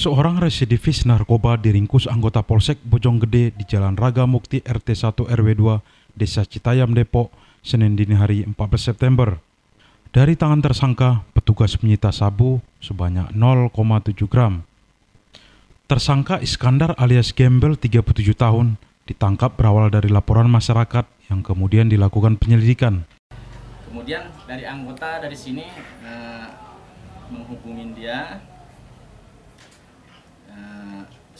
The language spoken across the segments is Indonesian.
Seorang residivis narkoba diringkus anggota Polsek Bojonggede di Jalan Raga Mukti RT 1 RW 2 Desa Citayam Depok, Senin dini hari 14 September. Dari tangan tersangka, petugas menyita sabu sebanyak 0,7 gram. Tersangka Iskandar alias Gembel 37 tahun ditangkap berawal dari laporan masyarakat yang kemudian dilakukan penyelidikan. Kemudian dari anggota dari sini eh, menghubungin dia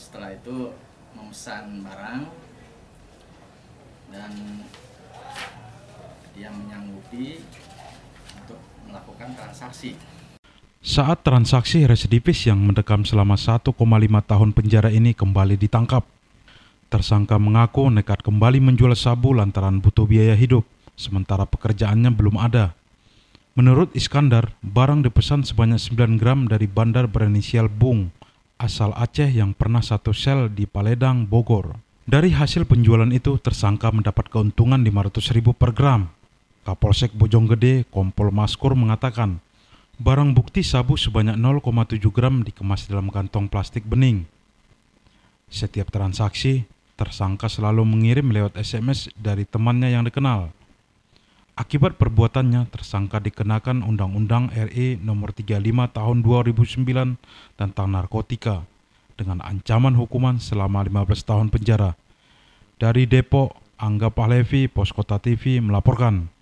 setelah itu memesan barang dan dia menyanggupi untuk melakukan transaksi. Saat transaksi residivis yang mendekam selama 1,5 tahun penjara ini kembali ditangkap. Tersangka mengaku nekat kembali menjual sabu lantaran butuh biaya hidup, sementara pekerjaannya belum ada. Menurut Iskandar, barang dipesan sebanyak 9 gram dari bandar berinisial Bung asal Aceh yang pernah satu sel di Paledang, Bogor. Dari hasil penjualan itu, tersangka mendapat keuntungan 500 ribu per gram. Kapolsek Bojonggede, Kompol Maskur mengatakan, barang bukti sabu sebanyak 0,7 gram dikemas dalam kantong plastik bening. Setiap transaksi, tersangka selalu mengirim lewat SMS dari temannya yang dikenal. Akibat perbuatannya, tersangka dikenakan Undang-Undang RE Nomor 35 Tahun 2009 tentang narkotika dengan ancaman hukuman selama 15 tahun penjara. Dari Depok, Angga Pahlevi, Poskota TV melaporkan.